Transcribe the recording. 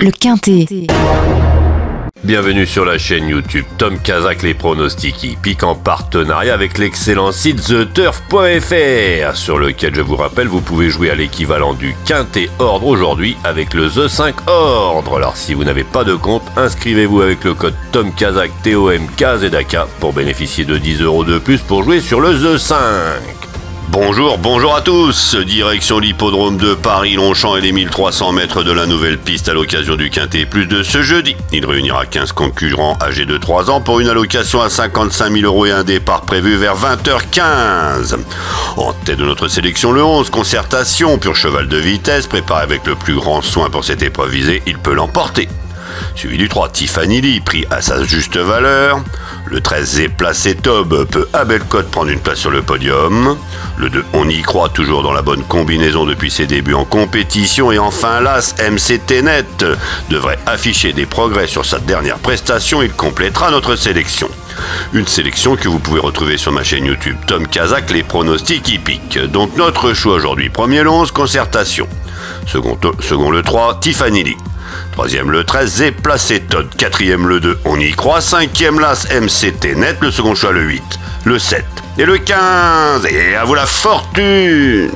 Le quintet. Bienvenue sur la chaîne YouTube Tom Kazak les pronostics hippiques en partenariat avec l'excellent site TheTurf.fr sur lequel je vous rappelle vous pouvez jouer à l'équivalent du quintet ordre aujourd'hui avec le The 5 ordre. Alors si vous n'avez pas de compte, inscrivez-vous avec le code Tom Kazak TOM Kazedaka pour bénéficier de 10 euros de plus pour jouer sur le The 5. Bonjour, bonjour à tous. Direction l'hippodrome de Paris-Longchamp et les 1300 mètres de la nouvelle piste à l'occasion du Quintet Plus de ce jeudi. Il réunira 15 concurrents âgés de 3 ans pour une allocation à 55 000 euros et un départ prévu vers 20h15. En tête de notre sélection, le 11, Concertation, pur cheval de vitesse, préparé avec le plus grand soin pour cette épreuve visée, il peut l'emporter. Suivi du 3, Tiffany Lee, pris à sa juste valeur. Le 13, Zé placé Tob peut à belle cote prendre une place sur le podium. Le 2, On y croit toujours dans la bonne combinaison depuis ses débuts en compétition. Et enfin, l'As MCT Net devrait afficher des progrès sur sa dernière prestation. Il complétera notre sélection. Une sélection que vous pouvez retrouver sur ma chaîne YouTube Tom Kazak, les pronostics hippiques. Donc notre choix aujourd'hui, premier le 11, Concertation. Second, second le 3, Tiffany Lee. Troisième le 13, Zé placé Todd. Quatrième le 2, on y croit. Cinquième l'As MCT net. Le second choix le 8, le 7 et le 15. Et à vous la fortune